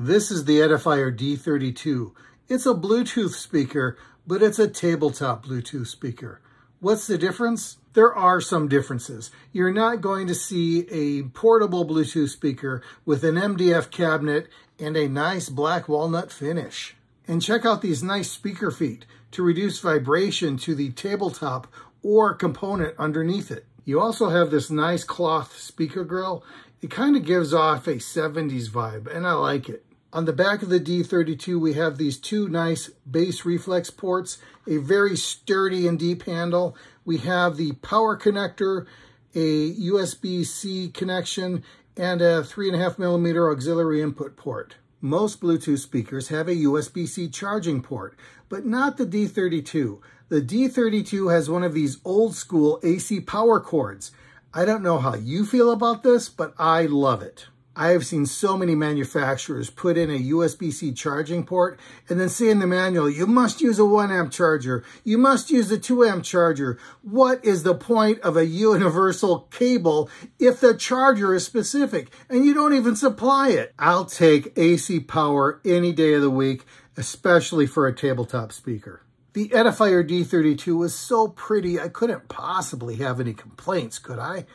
This is the Edifier D32. It's a Bluetooth speaker, but it's a tabletop Bluetooth speaker. What's the difference? There are some differences. You're not going to see a portable Bluetooth speaker with an MDF cabinet and a nice black walnut finish. And check out these nice speaker feet to reduce vibration to the tabletop or component underneath it. You also have this nice cloth speaker grill. It kind of gives off a 70s vibe, and I like it. On the back of the D32, we have these two nice bass reflex ports, a very sturdy and deep handle. We have the power connector, a USB-C connection, and a 3.5 millimeter auxiliary input port. Most Bluetooth speakers have a USB-C charging port, but not the D32. The D32 has one of these old school AC power cords. I don't know how you feel about this, but I love it. I have seen so many manufacturers put in a USB-C charging port and then say in the manual, you must use a 1 amp charger. You must use a 2 amp charger. What is the point of a universal cable if the charger is specific and you don't even supply it? I'll take AC power any day of the week, especially for a tabletop speaker. The Edifier D32 was so pretty, I couldn't possibly have any complaints, could I?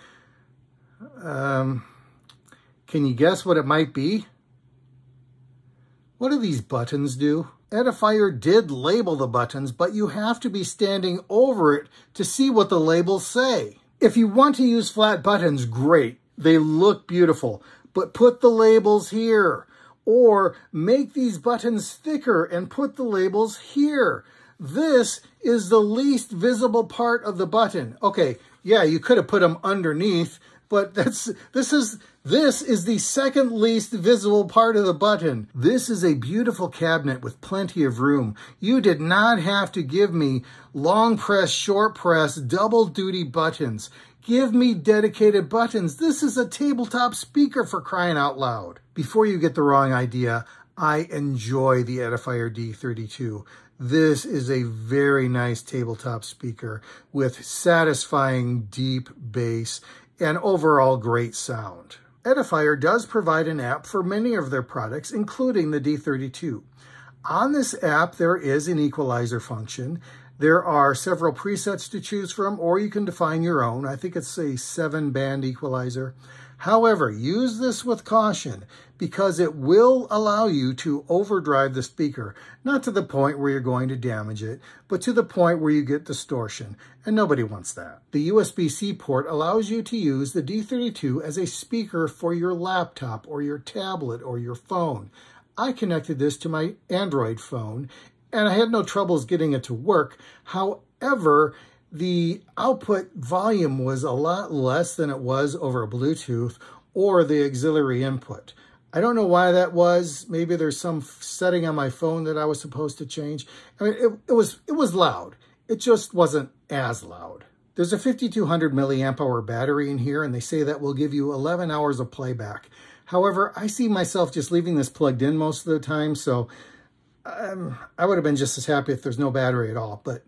Um... Can you guess what it might be? What do these buttons do? Edifier did label the buttons, but you have to be standing over it to see what the labels say. If you want to use flat buttons, great. They look beautiful, but put the labels here. Or make these buttons thicker and put the labels here. This is the least visible part of the button. Okay, yeah, you could have put them underneath, but that's this is this is the second least visible part of the button. This is a beautiful cabinet with plenty of room. You did not have to give me long press, short press, double duty buttons. Give me dedicated buttons. This is a tabletop speaker for crying out loud. Before you get the wrong idea, I enjoy the Edifier D32. This is a very nice tabletop speaker with satisfying deep bass and overall great sound. Edifier does provide an app for many of their products, including the D32. On this app, there is an equalizer function. There are several presets to choose from, or you can define your own. I think it's a seven band equalizer. However, use this with caution because it will allow you to overdrive the speaker, not to the point where you're going to damage it, but to the point where you get distortion, and nobody wants that. The USB-C port allows you to use the D32 as a speaker for your laptop or your tablet or your phone. I connected this to my Android phone, and I had no troubles getting it to work. However, the output volume was a lot less than it was over Bluetooth or the auxiliary input. I don't know why that was. Maybe there's some setting on my phone that I was supposed to change. I mean, it, it was it was loud. It just wasn't as loud. There's a 5200 milliamp hour battery in here, and they say that will give you 11 hours of playback. However, I see myself just leaving this plugged in most of the time, so um, I would have been just as happy if there's no battery at all. But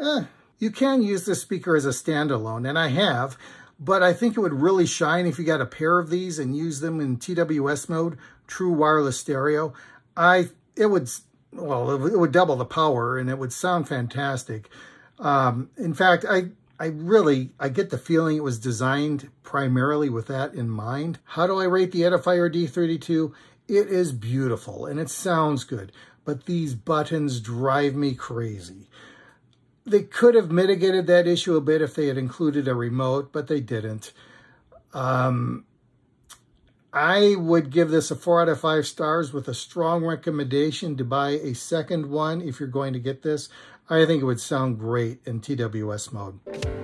eh, you can use this speaker as a standalone, and I have, but I think it would really shine if you got a pair of these and use them in TWS mode, true wireless stereo. I It would, well, it would double the power, and it would sound fantastic. Um, in fact, I, I really, I get the feeling it was designed primarily with that in mind. How do I rate the Edifier D32? It is beautiful, and it sounds good, but these buttons drive me crazy. They could have mitigated that issue a bit if they had included a remote, but they didn't. Um, I would give this a four out of five stars with a strong recommendation to buy a second one if you're going to get this. I think it would sound great in TWS mode.